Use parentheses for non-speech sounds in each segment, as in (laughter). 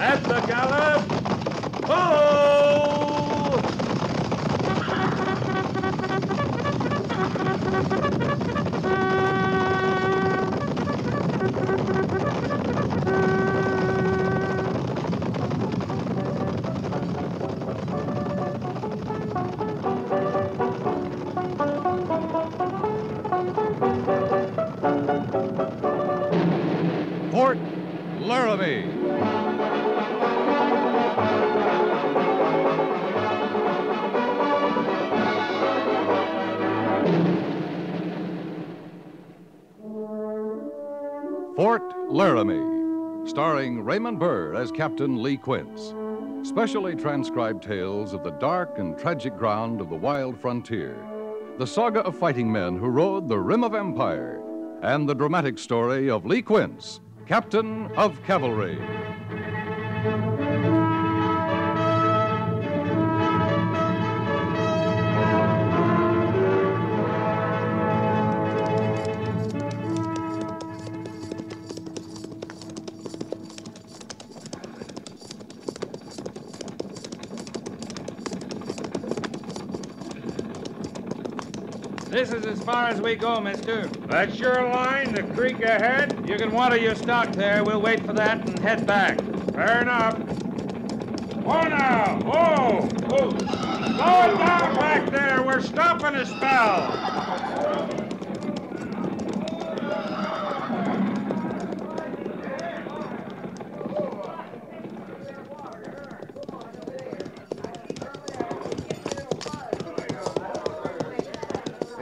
At the gallop! Laramie, starring Raymond Burr as Captain Lee Quince. Specially transcribed tales of the dark and tragic ground of the wild frontier. The saga of fighting men who rode the rim of empire. And the dramatic story of Lee Quince, Captain of Cavalry. Far as we go, mister. That's your line, the creek ahead? You can water your stock there. We'll wait for that and head back. Fair enough. Whoa now! Whoa! Whoa! Slow down back there! We're stopping a spell!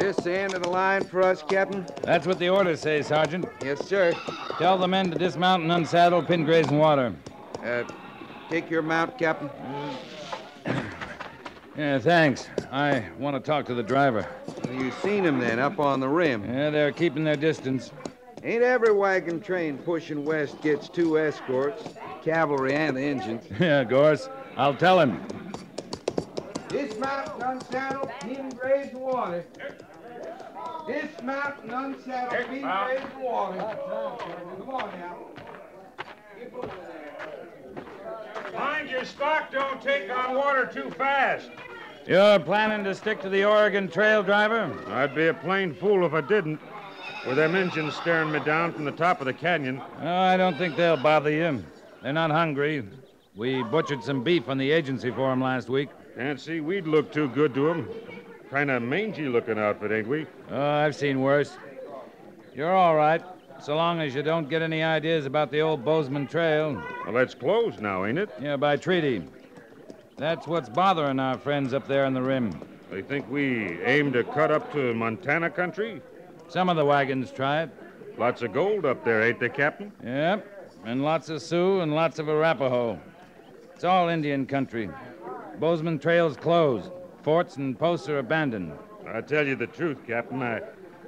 This the end of the line for us, Captain? That's what the orders say, Sergeant. Yes, sir. Tell the men to dismount and unsaddle, pin graze and water. Uh, take your mount, Captain. (clears throat) Yeah, thanks. I want to talk to the driver. You seen him then, up on the rim. Yeah, they're keeping their distance. Ain't every wagon train pushing west gets two escorts, cavalry and the Injuns. (laughs) Yeah, Gorce. I'll tell him. Dismount and unsaddle, pin graze and water. Dismount and unsaddle, pin graze and water. Come on now. Mind your stock don't take on water too fast. You're planning to stick to the Oregon Trail, driver? I'd be a plain fool if I didn't. With them Injuns staring me down from the top of the canyon. Oh, I don't think they'll bother you. They're not hungry. We butchered some beef on the agency for for 'em last week. Can't see we'd look too good to to 'em. Kind of mangy looking outfit, ain't we? Oh, I've seen worse. You're all right, so long as you don't get any ideas about the old Bozeman Trail. Well, that's closed now, ain't it? Yeah, by treaty. That's what's bothering our friends up there in the rim. They think we aim to cut up to Montana country? Some of the wagons try it. Lots of gold up there, ain't they, Captain? Yep, and lots of Sioux and lots of Arapaho. It's all Indian country. Bozeman Trail's closed. Forts and posts are abandoned. I tell you the truth, Captain. I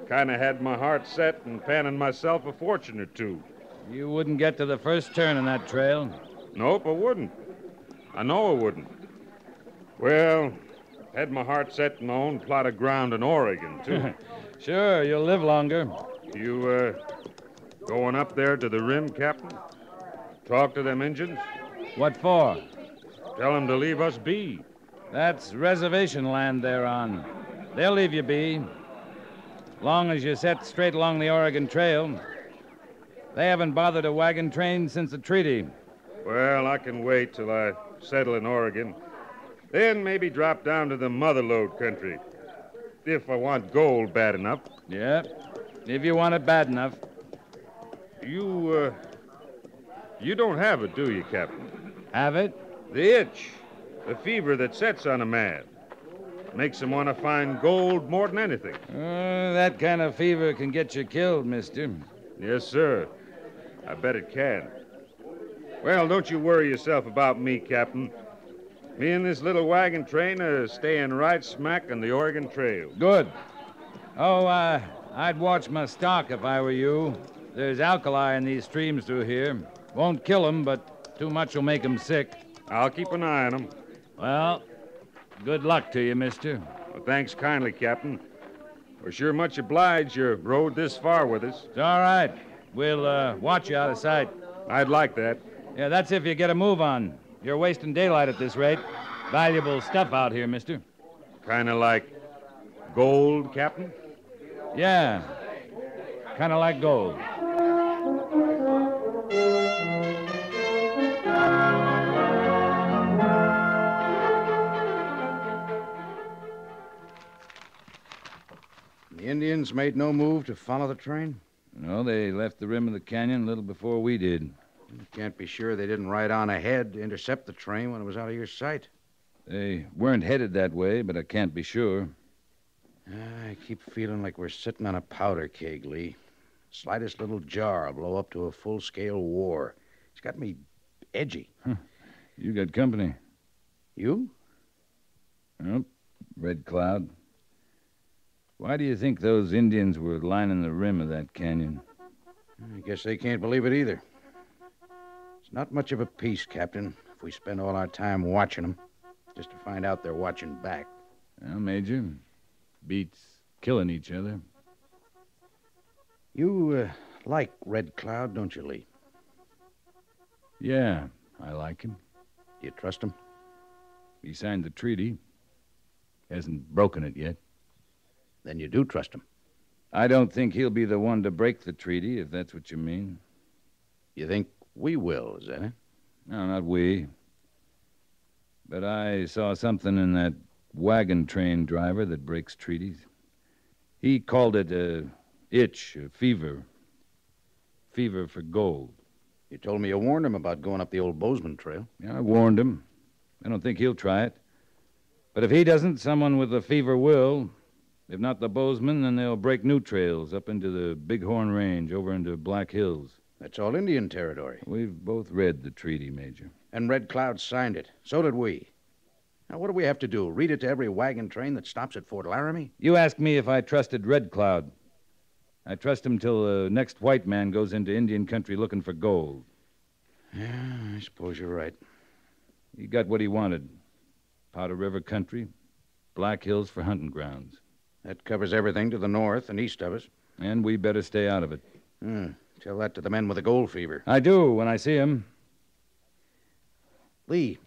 kind of had my heart set and panning myself a fortune or two. You wouldn't get to the first turn in that trail. Nope, I wouldn't. I know I wouldn't. Well, had my heart set in my own plot of ground in Oregon, too. (laughs) Sure, you'll live longer. you, uh, going up there to the rim, Captain? Talk to them Injuns? What for? Tell them to leave us be. That's reservation land they're on. They'll leave you be. Long as you set straight along the Oregon Trail. They haven't bothered a wagon train since the treaty. Well, I can wait till I settle in Oregon. Then maybe drop down to the motherlode country. If I want gold bad enough. Yeah, if you want it bad enough. You, uh, you don't have it, do you, Captain? Have it? The itch. The fever that sets on a man. Makes him want to find gold more than anything. Uh, that kind of fever can get you killed, mister. Yes, sir. I bet it can. Well, don't you worry yourself about me, Captain. Me and this little wagon train are staying right smack on the Oregon Trail. Good. Oh, uh, I'd watch my stock if I were you. There's alkali in these streams through here. Won't kill 'em, but too much will make 'em sick. I'll keep an eye on them. Well, good luck to you, mister. Well, thanks kindly, Captain. We're sure much obliged you rode this far with us. It's all right. We'll uh, watch you out of sight. I'd like that. Yeah, that's if you get a move on. You're wasting daylight at this rate. Valuable stuff out here, mister. Kind of like gold, Captain? Yeah. Kind of like gold. Indians made no move to follow the train? No, they left the rim of the canyon a little before we did. You can't be sure they didn't ride on ahead to intercept the train when it was out of your sight. They weren't headed that way, but I can't be sure. I keep feeling like we're sitting on a powder keg, Lee. Slightest little jar will blow up to a full scale war. It's got me edgy. You got company. You? Yep. Red Cloud. Why do you think those Indians were lining the rim of that canyon? I guess they can't believe it either. It's not much of a peace, Captain, if we spend all our time watching them, just to find out they're watching back. Well, Major, beats killing each other. You uh, like Red Cloud, don't you, Lee? Yeah, I like him. Do you trust him? He signed the treaty. Hasn't broken it yet. Then you do trust him. I don't think he'll be the one to break the treaty, if that's what you mean. You think we will, is that it? No, not we. But I saw something in that wagon train driver that breaks treaties. He called it a itch, a fever. Fever for gold. You told me you warned him about going up the old Bozeman Trail. Yeah, I warned him. I don't think he'll try it. But if he doesn't, someone with a fever will. If not the Bozeman, then they'll break new trails up into the Bighorn Range, over into Black Hills. That's all Indian territory. We've both read the treaty, Major. And Red Cloud signed it. So did we. Now, what do we have to do? Read it to every wagon train that stops at Fort Laramie? You asked me if I trusted Red Cloud. I trust him till the next white man goes into Indian country looking for gold. Yeah, I suppose you're right. He got what he wanted Powder River country, Black Hills for hunting grounds. That covers everything to the north and east of us. And we better stay out of it. Hmm. Tell that to the men with the gold fever. I do when I see him. Lee,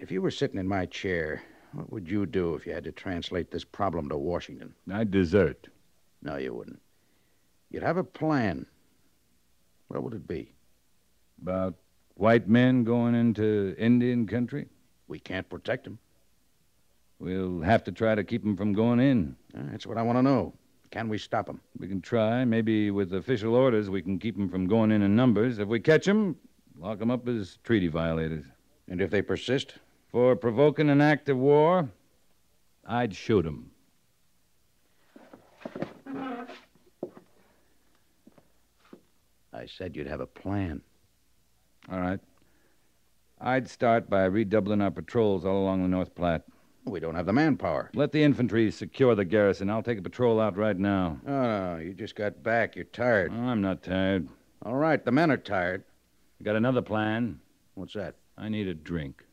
if you were sitting in my chair, what would you do if you had to translate this problem to Washington? I'd desert. No, you wouldn't. You'd have a plan. What would it be? About white men going into Indian country? We can't protect them. We'll have to try to keep them from going in. Uh, that's what I want to know. Can we stop them? We can try. Maybe with official orders, we can keep them from going in in numbers. If we catch them, lock them up as treaty violators. And if they persist? For provoking an act of war, I'd shoot them. I said you'd have a plan. All right. I'd start by redoubling our patrols all along the North Platte. We don't have the manpower. Let the infantry secure the garrison. I'll take a patrol out right now. Oh, you just got back. You're tired. Oh, I'm not tired. All right, the men are tired. I got another plan. What's that? I need a drink.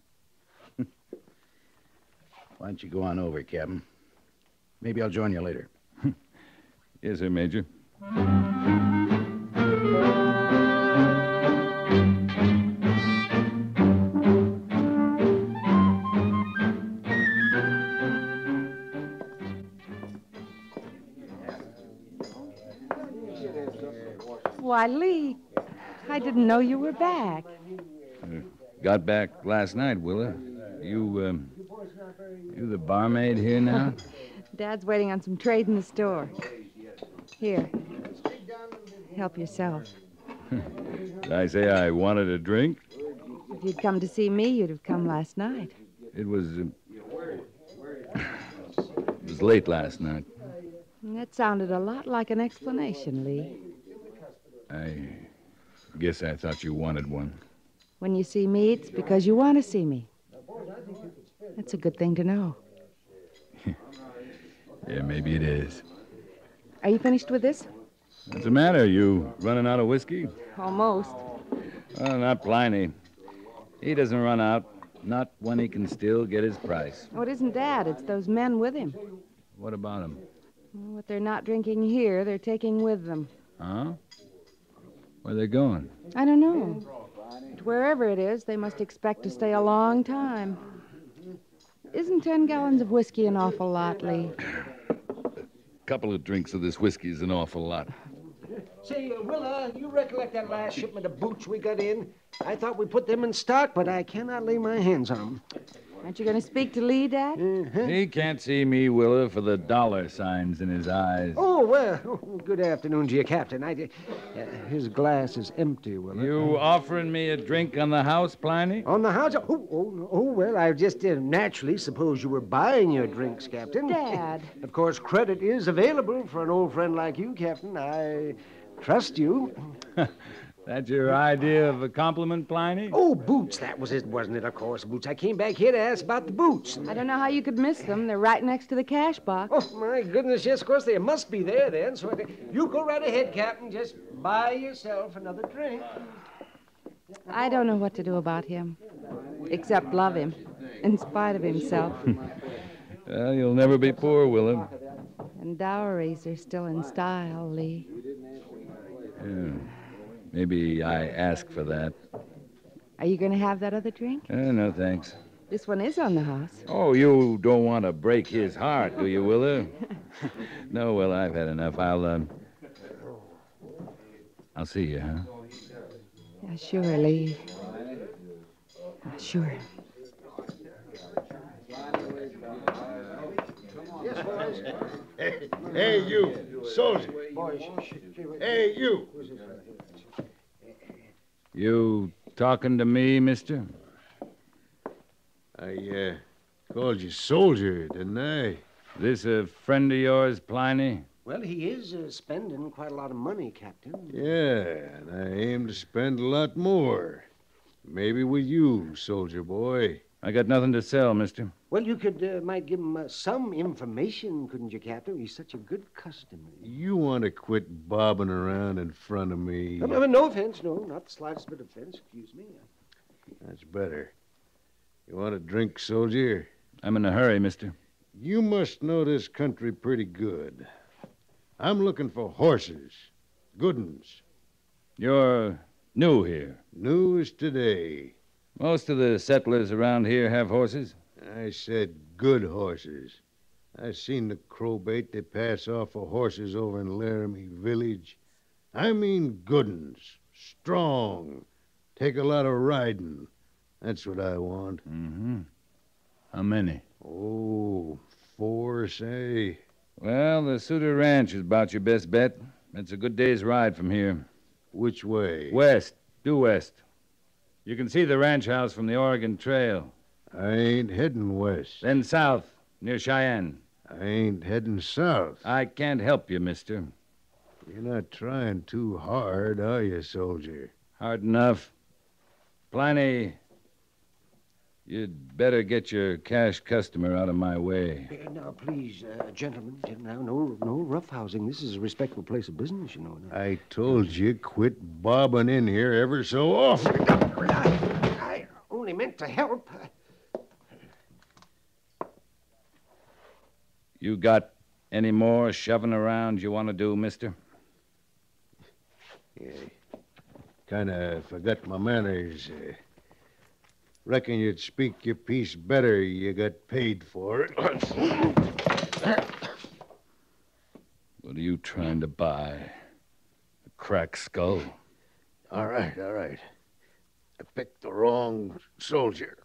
(laughs) Why don't you go on over, Captain? Maybe I'll join you later. (laughs) Yes, sir, Major. Why, Lee, I didn't know you were back. Got back last night, Willa. You, um, you the barmaid here now? (laughs) Dad's waiting on some trade in the store. Here. Help yourself. (laughs) Did I say I wanted a drink? If you'd come to see me, you'd have come last night. It was. Uh, (sighs) it was late last night. That sounded a lot like an explanation, Lee. I guess I thought you wanted one. When you see me, it's because you want to see me. That's a good thing to know. (laughs) Yeah, maybe it is. Are you finished with this? What's the matter? You running out of whiskey? Almost. Well, not Pliny. He doesn't run out. Not when he can still get his price. Oh, it isn't Dad. It's those men with him. What about him? What they're not drinking here, they're taking with them. Huh? Where they going? I don't know. But wherever it is, they must expect to stay a long time. Isn't ten gallons of whiskey an awful lot, Lee? A couple of drinks of this whiskey is an awful lot. Say, uh, Willa, you recollect that last shipment of boots we got in? I thought we put them in stock, but I cannot lay my hands on them. Aren't you going to speak to Lee, Dad? He can't see me, Willa, for the dollar signs in his eyes. Oh, well, (laughs) good afternoon to you, Captain. I, uh, his glass is empty, Willa. You offering me a drink on the house, Pliny? On the house? Oh, oh, oh well, I just uh, naturally suppose you were buying your drinks, Captain. Dad. (laughs) of course, credit is available for an old friend like you, Captain. I trust you. (laughs) That's your idea of a compliment, Pliny? Oh, boots. That was it, wasn't it? Of course, boots. I came back here to ask about the boots. I don't know how you could miss them. They're right next to the cash box. Oh, my goodness, yes, of course, they must be there then. So I, you go right ahead, Captain. Just buy yourself another drink. I don't know what to do about him, except love him, in spite of himself. (laughs) Well, you'll never be poor, Willa. and dowries are still in style, Lee. Yeah. Maybe I ask for that. Are you going to have that other drink? Uh, no, thanks. This one is on the house. Oh, you don't want to break his heart, do you, Willa? (laughs) no, well, I've had enough. I'll, um, I'll see you, huh? Yeah, sure, Lee. Uh, sure. Hey, you, soldier. Hey, you. You talking to me, mister? I, uh, called you soldier, didn't I? This a friend of yours, Pliny? Well, he is uh, spending quite a lot of money, Captain. Yeah, and I aim to spend a lot more. Maybe with you, soldier boy. I got nothing to sell, mister. Well, you could uh, might give him uh, some information, couldn't you, Captain? He's such a good customer. You want to quit bobbing around in front of me? Uh, uh, no offense, no, not the slightest bit of offense. Excuse me. That's better. You want a drink, soldier? I'm in a hurry, mister. You must know this country pretty good. I'm looking for horses. Good uns. You're new here. New as today. Most of the settlers around here have horses. I said good horses. I seen the crowbait they pass off for horses over in Laramie Village. I mean good uns. Strong. Take a lot of riding. That's what I want. Mm-hmm. How many? Oh, four, say. Well, the Suter Ranch is about your best bet. It's a good day's ride from here. Which way? West, due west. You can see the ranch house from the Oregon Trail. I ain't heading west. Then south, near Cheyenne. I ain't heading south. I can't help you, mister. You're not trying too hard, are you, soldier? Hard enough. Pliny, you'd better get your cash customer out of my way. Uh, now, please, uh, gentlemen, gentlemen, now, no, no roughhousing. This is a respectable place of business, you know. Now. I told you quit bobbing in here ever so often. I, I only meant to help. You got any more shoving around you want to do, mister? Yeah. Kind of forgot my manners. Uh, reckon you'd speak your piece better. You got paid for it. (coughs) What are you trying to buy? A cracked skull? all right, all right. I picked the wrong soldier.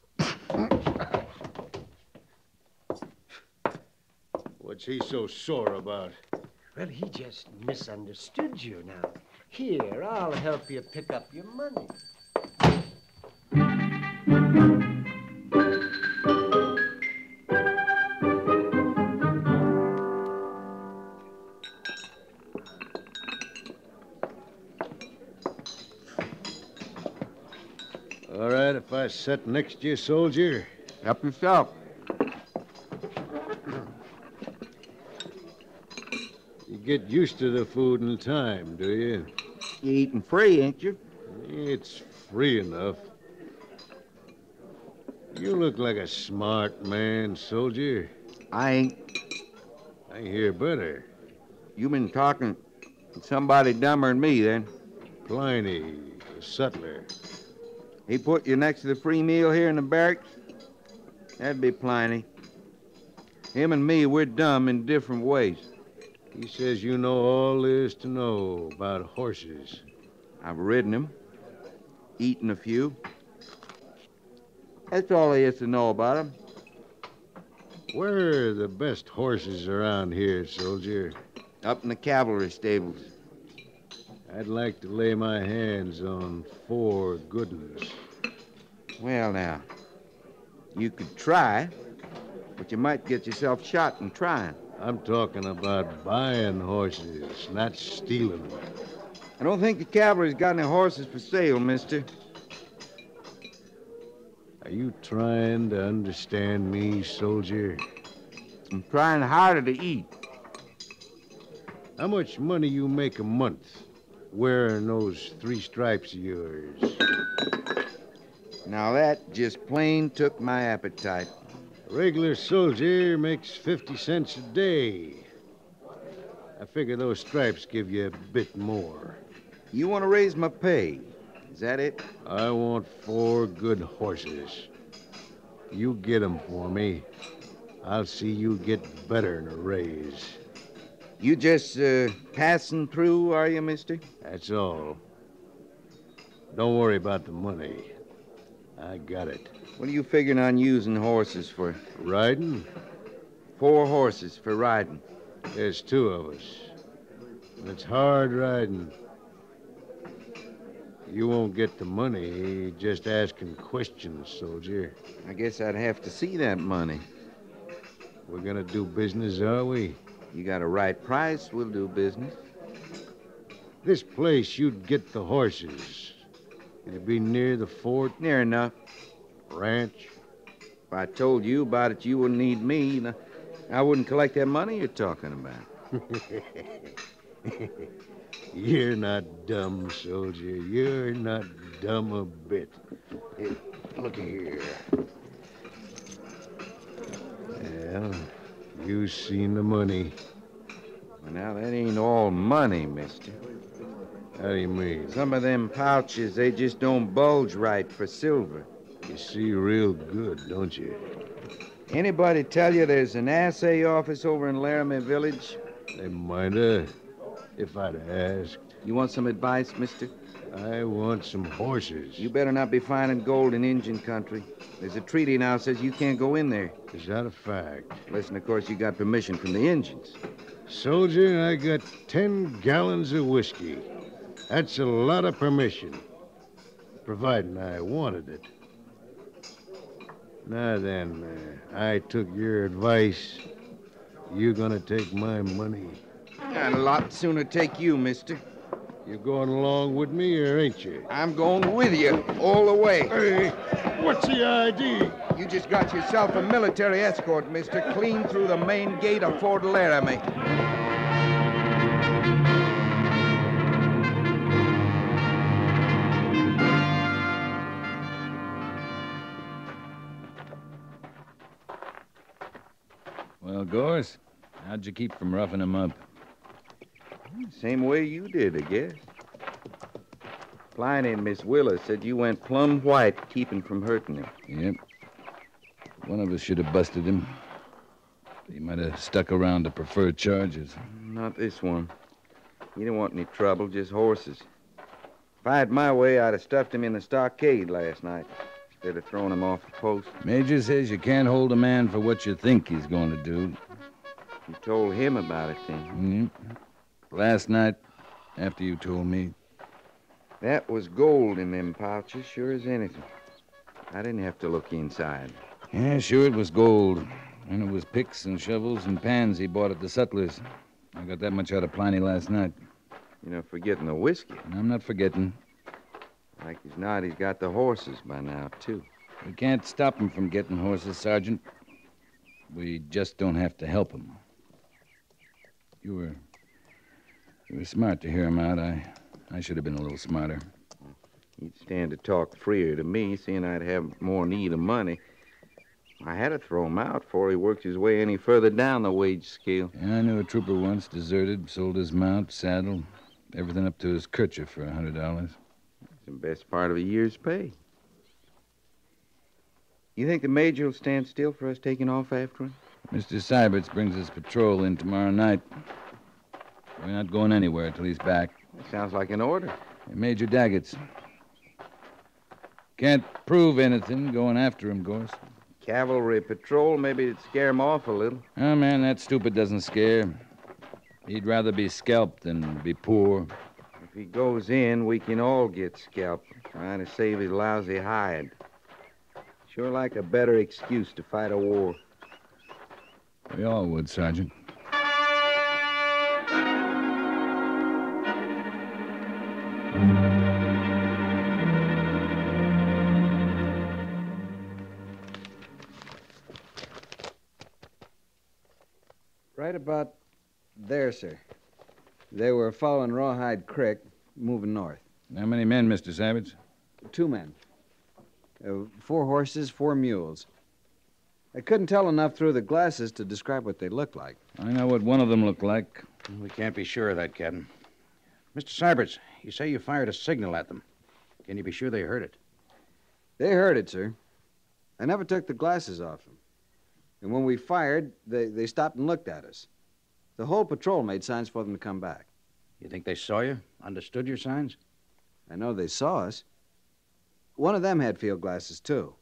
What's he so sore about? Well, he just misunderstood you now. Here, I'll help you pick up your money. All right, if I sit next to you, soldier. Help yourself. Get used to the food in time, do you? You're eating free, ain't you? It's free enough. You look like a smart man, soldier. I ain't. I hear better. You been talking to somebody dumber than me, then. Pliny, the sutler. He put you next to the free meal here in the barracks? That'd be plenty. Him and me, we're dumb in different ways. He says you know all there is to know about horses. I've ridden him, eaten a few. That's all there is to know about him. Where are the best horses around here, soldier? Up in the cavalry stables. I'd like to lay my hands on four good ones. Well, now, you could try, but you might get yourself shot in trying. I'm talking about buying horses, not stealing them. I don't think the cavalry's got any horses for sale, mister. Are you trying to understand me, soldier? I'm trying harder to eat. How much money you make a month wearing those three stripes of yours? Now that just plain took my appetite. A regular soldier makes 50 cents a day. I figure those stripes give you a bit more. You want to raise my pay? Is that it? I want four good horses. You get 'em for me. I'll see you get better in a raise. You just uh, passing through, are you, mister? That's all. Don't worry about the money. I got it. What are you figuring on using horses for? Riding? Four horses for riding. There's two of us. It's hard riding. You won't get the money just asking questions, soldier. I guess I'd have to see that money. We're gonna do business, are we? You got a right price, we'll do business. This place you'd get the horses. It'd be near the fort, Near enough. Ranch. If I told you about it, you wouldn't need me. I wouldn't collect that money you're talking about. (laughs) You're not dumb, soldier. You're not dumb a bit. Hey, look here. Well, you seen the money. Well, now, that ain't all money, mister. How do you mean? Some of them pouches, they just don't bulge right for silver. You see real good, don't you? Anybody tell you there's an assay office over in Laramie Village? They might have, if I'd asked. You want some advice, mister? I want some horses. You better not be finding gold in Indian country. There's a treaty now says you can't go in there. Is that a fact? Listen, of course, you got permission from the Indians. Soldier, I got ten gallons of whiskey. That's a lot of permission. Providing I wanted it. Now then, I took your advice. You gonna take my money? I'd a lot sooner take you, mister. You're going along with me, or ain't you? I'm going with you all the way. Hey, what's the idea? You just got yourself a military escort, mister, clean through the main gate of Fort Laramie. Gorce, how'd you keep from roughing him up? Same way you did, I guess. Pliny and Miss Willa said you went plumb white keeping from hurting him. Yep. One of us should have busted him. He might have stuck around to prefer charges. Not this one. He didn't want any trouble, just horses. If I had my way, I'd have stuffed him in the stockade last night instead of throwing him off the post. Major says you can't hold a man for what you think he's going to do. You told him about it then. Yep. Last night, after you told me, That was gold in them pouches, sure as anything. I didn't have to look inside. Yeah, sure, it was gold. And it was picks and shovels and pans he bought at the Sutlers. I got that much out of Pliny last night. You know, forgetting the whiskey. And I'm not forgetting. Like he's not, he's got the horses by now, too. We can't stop him from getting horses, Sergeant. We just don't have to help him. You were. You were smart to hear him out. I. I should have been a little smarter. He'd stand to talk freer to me, seeing I'd have more need of money. I had to throw him out before he worked his way any further down the wage scale. Yeah, I knew a trooper once, deserted, sold his mount, saddle, everything up to his kerchief for a hundred dollars. It's the best part of a year's pay. You think the major will stand still for us taking off after him? Mr. Seiberts brings his patrol in tomorrow night. We're not going anywhere till he's back. That sounds like an order. Major Daggett's. Can't prove anything going after him, Gorce. Cavalry patrol, maybe it'd scare him off a little. Oh, man, that stupid doesn't scare. He'd rather be scalped than be poor. If he goes in, we can all get scalped, trying to save his lousy hide. Sure like a better excuse to fight a war. We all would, Sergeant. Right about there, sir. They were following Rawhide Creek, moving north. How many men, Mr. Savage? Two men. Uh, four horses, four mules. I couldn't tell enough through the glasses to describe what they looked like. I know what one of them looked like. We can't be sure of that, Captain. Mr. Seiberts, you say you fired a signal at them. Can you be sure they heard it? They heard it, sir. I never took the glasses off them. And when we fired, they, they stopped and looked at us. The whole patrol made signs for them to come back. You think they saw you? Understood your signs? I know they saw us. One of them had field glasses, too.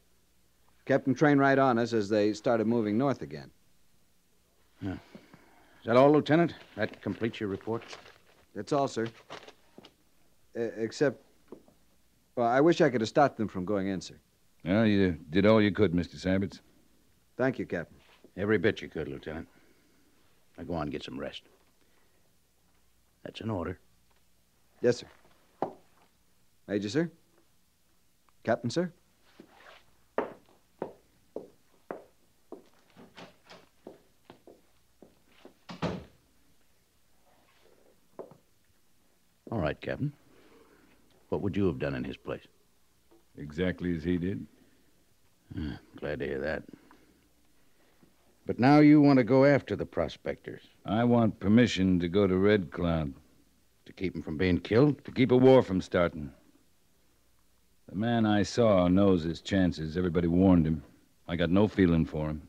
Kept them trained right on us as they started moving north again. Is that all, Lieutenant? That completes your report? That's all, sir. Uh, except, well, I wish I could have stopped them from going in, sir. Well, you did all you could, Mr. Savage. Thank you, Captain. Every bit you could, Lieutenant. Now go on and get some rest. That's an order. Yes, sir. Major, sir? Captain, sir? All right, Captain. What would you have done in his place? Exactly as he did. Glad to hear that. But now you want to go after the prospectors I want permission to go to Red Cloud to keep them from being killed? to keep a war from starting. The man I saw knows his chances. Everybody warned him. I got no feeling for him.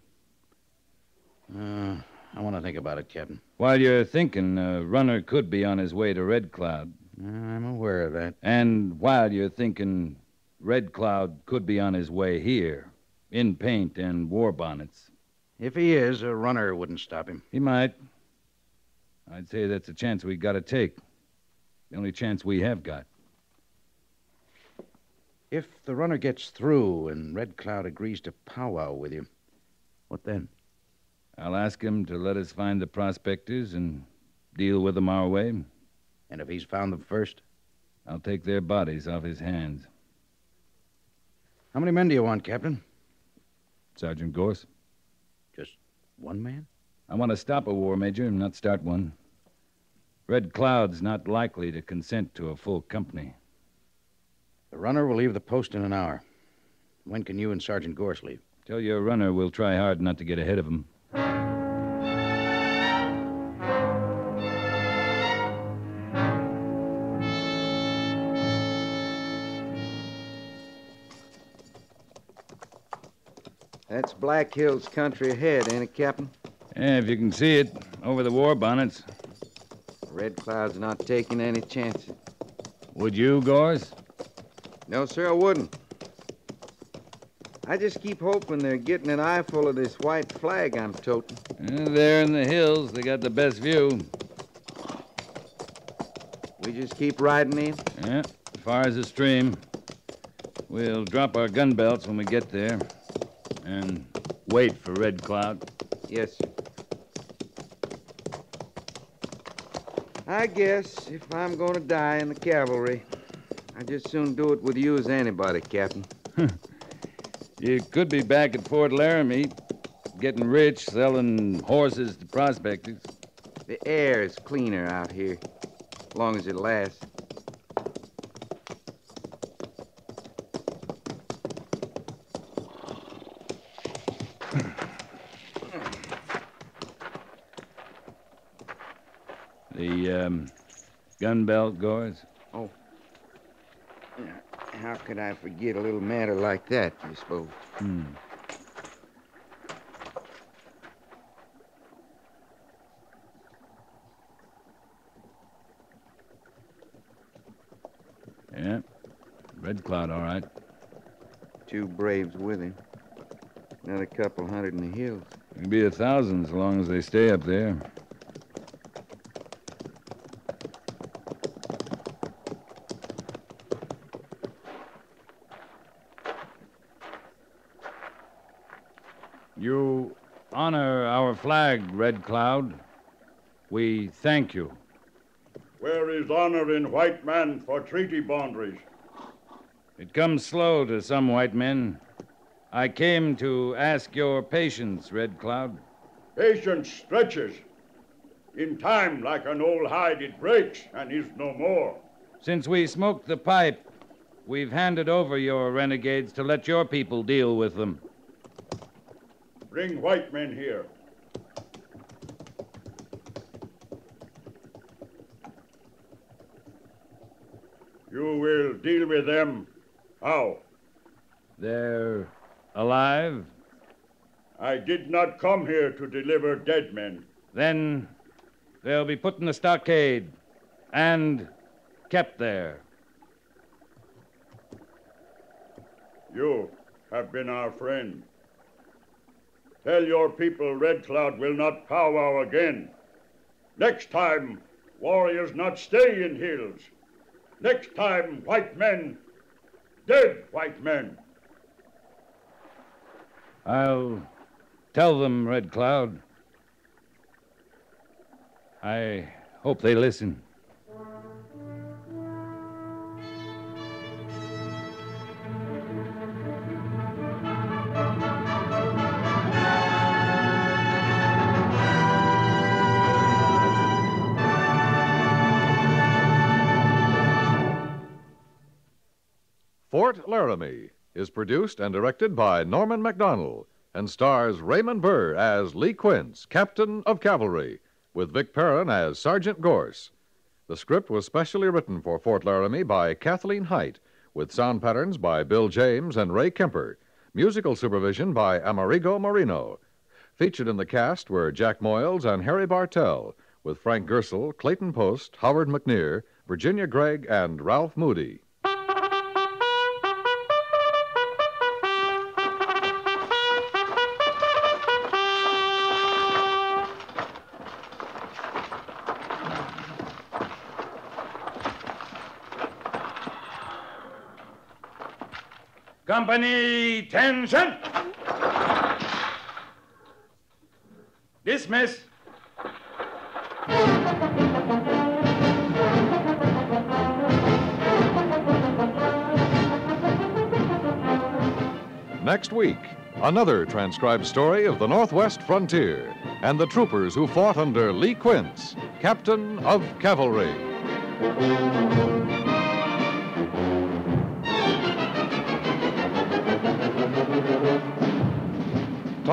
Uh, I want to think about it, Captain. While you're thinking, a runner could be on his way to Red Cloud. I'm aware of that. And while you're thinking, Red Cloud could be on his way here, in paint and war bonnets. If he is, a runner wouldn't stop him. He might. I'd say that's a chance we've got to take. The only chance we have got. If the runner gets through and Red Cloud agrees to powwow with you, what then? I'll ask him to let us find the prospectors and deal with them our way. And if he's found them first? I'll take their bodies off his hands. How many men do you want, Captain? Sergeant Gorce, Just one man? I want to stop a war, Major, and not start one. Red Cloud's not likely to consent to a full company. The runner will leave the post in an hour. When can you and Sergeant Gorce leave? Tell your runner we'll try hard not to get ahead of him. Black Hills country ahead, ain't it, Captain? Yeah, if you can see it, over the war bonnets. Red Cloud's not taking any chances. Would you, Gorce? No, sir, I wouldn't. I just keep hoping they're getting an eyeful of this white flag I'm toting. Uh, there in the hills, they got the best view. We just keep riding in. Yeah, as far as the stream. We'll drop our gun belts when we get there. And wait for Red Cloud. Yes, sir. I guess if I'm going to die in the cavalry, I'd just as soon do it with you as anybody, Captain. (laughs) You could be back at Fort Laramie, getting rich, selling horses to prospectors. The air is cleaner out here, as long as it lasts. Gun belt, Gorce? Oh. How could I forget a little matter like that, you suppose? Hmm. Yeah. Red Cloud, all right. Two braves with him. Another couple hundred in the hills. It'll be a thousand as long as they stay up there. You honor our flag, Red Cloud. We thank you. Where is honor in white man for treaty boundaries? It comes slow to some white men. I came to ask your patience, Red Cloud. Patience stretches. In time, like an old hide, it breaks and is no more. Since we smoked the pipe, we've handed over your renegades to let your people deal with them. Bring white men here. You will deal with them. How? They're alive? I did not come here to deliver dead men. Then they'll be put in the stockade and kept there. You have been our friend. Tell your people Red Cloud will not powwow again. Next time, warriors not stay in hills. Next time, white men, dead white men. I'll tell them, Red Cloud. I hope they listen. Fort Laramie is produced and directed by Norman Macdonnell and stars Raymond Burr as Lee Quince, Captain of Cavalry, with Vic Perrin as Sergeant Gorce. The script was specially written for Fort Laramie by Kathleen Hite, with sound patterns by Bill James and Ray Kemper, musical supervision by Amerigo Marino. Featured in the cast were Jack Moyles and Harry Bartell, with Frank Gerstle, Clayton Post, Howard McNear, Virginia Gregg, and Ralph Moody. Company, tension! Dismiss. Next week, another transcribed story of the Northwest frontier and the troopers who fought under Lee Quince, Captain of Cavalry.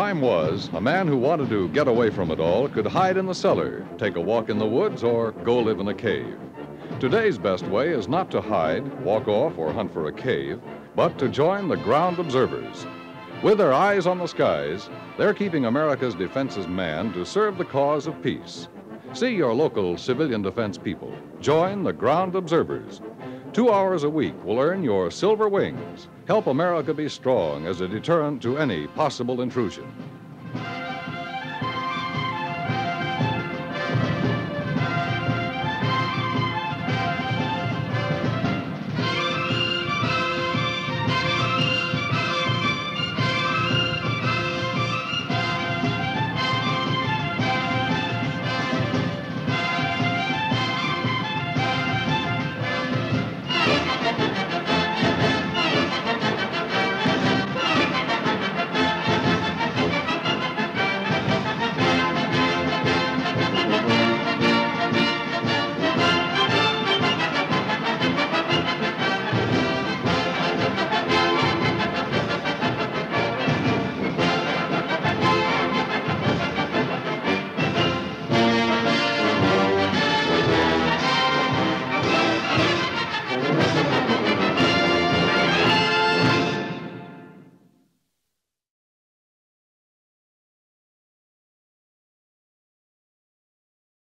Time was, a man who wanted to get away from it all could hide in the cellar, take a walk in the woods, or go live in a cave. Today's best way is not to hide, walk off, or hunt for a cave, but to join the ground observers. With their eyes on the skies, they're keeping America's defenses manned to serve the cause of peace. See your local civilian defense people. Join the ground observers. Two hours a week will earn your silver wings. Help America be strong as a deterrent to any possible intrusion.